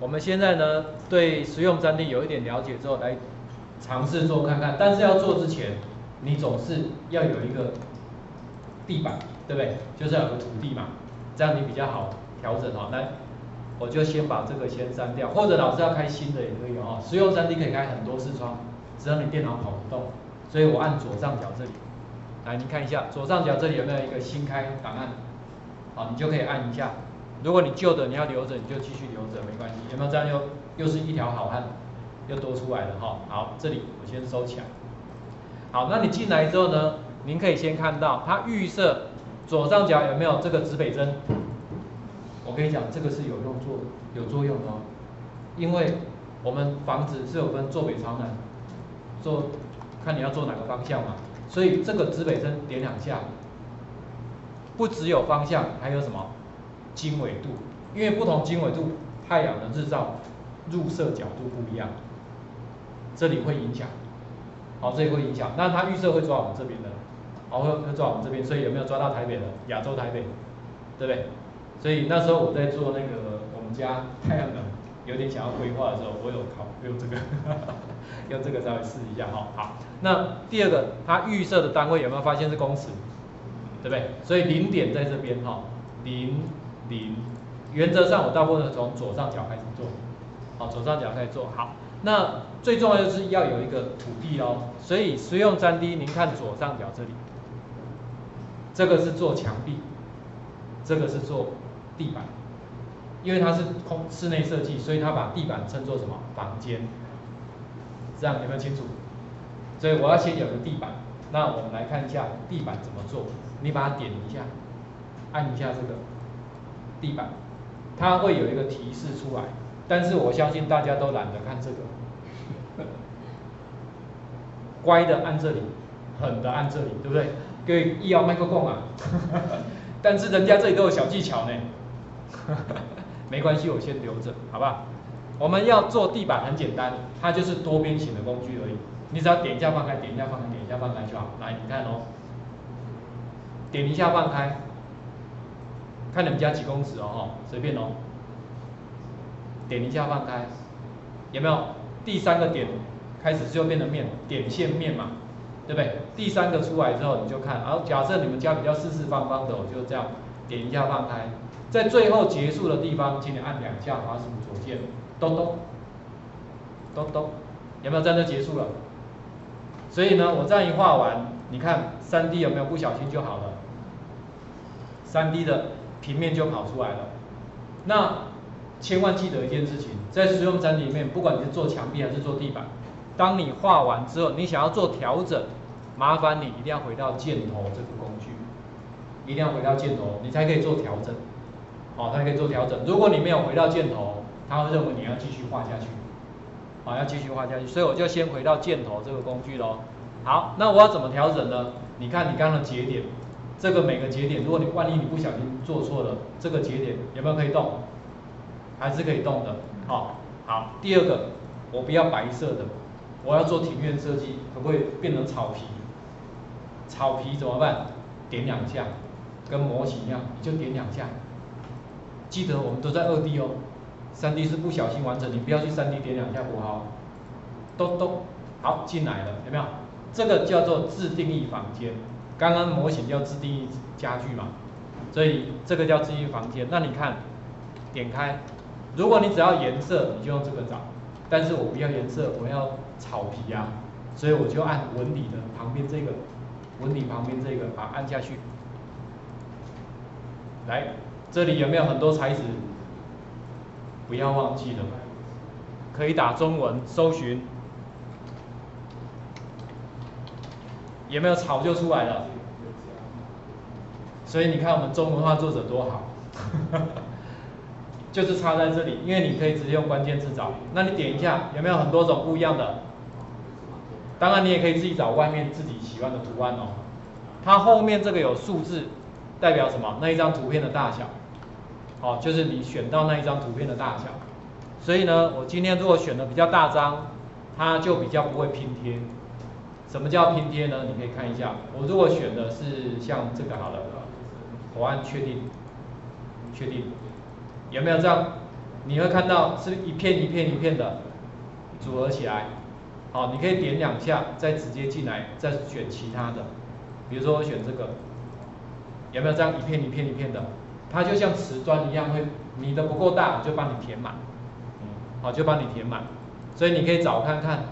我们现在呢对实用占地有一点了解之后，来尝试做看看。但是要做之前，你总是要有一个地板，对不对？就是要有个土地嘛，这样你比较好调整哈。来，我就先把这个先删掉，或者老师要开新的也可以哦。实用占地可以开很多视窗，只要你电脑跑不动。所以我按左上角这里，来你看一下左上角这里有没有一个新开档案？好，你就可以按一下。如果你旧的你要留着，你就继续留着，没关系。有没有这样又又是一条好汉，又多出来了哈。好，这里我先收起来。好，那你进来之后呢，您可以先看到它预设左上角有没有这个指北针？我跟你讲，这个是有用作有作用的哦，因为我们房子是有分坐北朝南，坐看你要坐哪个方向嘛，所以这个指北针点两下，不只有方向，还有什么？经纬度，因为不同经纬度，太阳的日照入射角度不一样，这里会影响，好，这里会影响。那它预设会抓我们这边的，好，会会抓我们这边，所以有没有抓到台北的亚洲台北，对不对？所以那时候我在做那个我们家太阳能有点想要规划的时候，我有考用这个，用这个稍微试一下哈。好，那第二个，它预设的单位有没有发现是公尺，对不对？所以零点在这边哈，零。零，原则上我大部分从左上角开始做，好，左上角开始做好。那最重要的是要有一个土地哦，所以实用三 D，您看左上角这里，这个是做墙壁，这个是做地板，因为它是空室内设计，所以它把地板称作什么房间，这样有没有清楚？所以我要先有个地板，那我们来看一下地板怎么做，你把它点一下，按一下这个。地板，它会有一个提示出来，但是我相信大家都懒得看这个，乖的按这里，狠的按这里，对不对？各位医药麦克风啊，但是人家这里都有小技巧呢，没关系，我先留着，好不好？我们要做地板很简单，它就是多边形的工具而已，你只要点一下放开，点一下放开，点一下放开就好。来，你看哦，点一下放开。看你们家几公尺哦，随便哦。点一下放开，有没有？第三个点开始就变成面，点线面嘛，对不对？第三个出来之后你就看，然后，假设你们家比较四四方方的，我就这样点一下放开，在最后结束的地方，请你按两下滑鼠左键，咚咚，咚咚，有没有？在那结束了。所以呢，我这样一画完，你看三 D 有没有不小心就好了？三 D 的。平面就跑出来了。那千万记得一件事情，在使用展里面，不管你是做墙壁还是做地板，当你画完之后，你想要做调整，麻烦你一定要回到箭头这个工具，一定要回到箭头，你才可以做调整。好，才可以做调整。如果你没有回到箭头，他会认为你要继续画下去，好，要继续画下去。所以我就先回到箭头这个工具喽。好，那我要怎么调整呢？你看你刚刚的节点。这个每个节点，如果你万一你不小心做错了，这个节点有没有可以动？还是可以动的。好，好。第二个，我不要白色的，我要做庭院设计，可不可以变成草皮？草皮怎么办？点两下，跟模型一样，你就点两下。记得我们都在二 D 哦，三 D 是不小心完成，你不要去三 D 点两下不好。咚咚，好进来了，有没有？这个叫做自定义房间。刚刚模型叫自定义家具嘛，所以这个叫自定义房间。那你看，点开，如果你只要颜色，你就用这个找。但是我不要颜色，我要草皮啊，所以我就按纹理的旁边这个，纹理旁边这个，把它按下去。来，这里有没有很多材质？不要忘记了，可以打中文搜寻。有没有草就出来了？所以你看我们中文化作者多好，就是插在这里，因为你可以直接用关键字找。那你点一下，有没有很多种不一样的？当然你也可以自己找外面自己喜欢的图案哦。它后面这个有数字，代表什么？那一张图片的大小，好，就是你选到那一张图片的大小。所以呢，我今天如果选的比较大张，它就比较不会拼贴。什么叫拼贴呢？你可以看一下，我如果选的是像这个好了，我按确定，确定，有没有这样？你会看到是一片一片一片的组合起来，好，你可以点两下，再直接进来，再选其他的，比如说我选这个，有没有这样一片一片一片的？它就像瓷砖一样，会你的不够大，就帮你填满，好，就帮你填满，所以你可以找看看。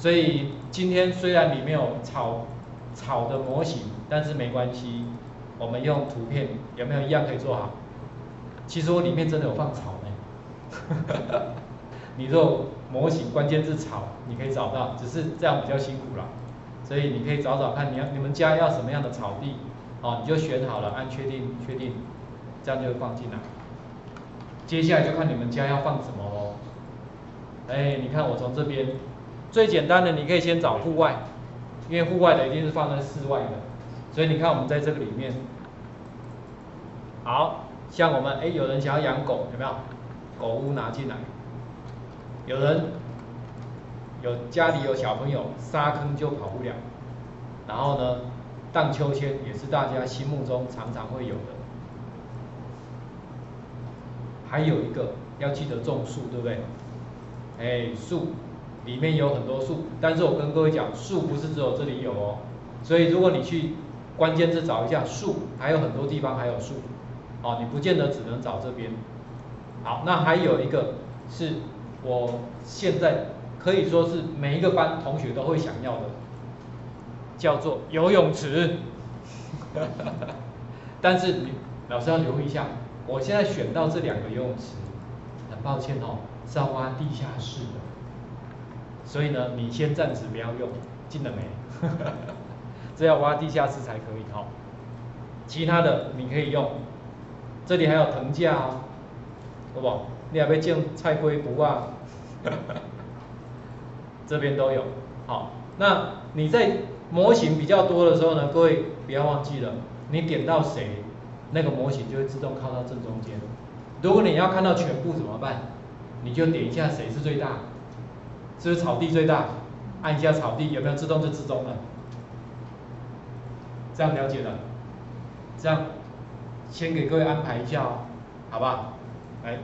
所以今天虽然里面有草草的模型，但是没关系，我们用图片有没有一样可以做好？其实我里面真的有放草呢，你做模型关键字草，你可以找到，只是这样比较辛苦了，所以你可以找找看，你要你们家要什么样的草地，哦，你就选好了，按确定确定，这样就放进来。接下来就看你们家要放什么喽。哎，你看我从这边。最简单的，你可以先找户外，因为户外的一定是放在室外的，所以你看我们在这个里面，好像我们哎有人想要养狗，有没有？狗屋拿进来，有人有家里有小朋友，沙坑就跑不了，然后呢，荡秋千也是大家心目中常常会有的，还有一个要记得种树，对不对？哎，树。里面有很多树，但是我跟各位讲，树不是只有这里有哦，所以如果你去关键字找一下树，还有很多地方还有树，哦，你不见得只能找这边。好，那还有一个是我现在可以说是每一个班同学都会想要的，叫做游泳池。但是你老师要留意一下，我现在选到这两个游泳池，很抱歉哦，是要挖地下室的。所以呢，你先暂时不要用，进了没？这要挖地下室才可以哈。其他的你可以用，这里还有藤架哦，好不好？你还要种菜龟不啊？这边都有。好，那你在模型比较多的时候呢，各位不要忘记了，你点到谁，那个模型就会自动靠到正中间。如果你要看到全部怎么办？你就点一下谁是最大。是不是草地最大？按一下草地有没有自动就自动了？这样了解了？这样先给各位安排一下哦，好吧？来。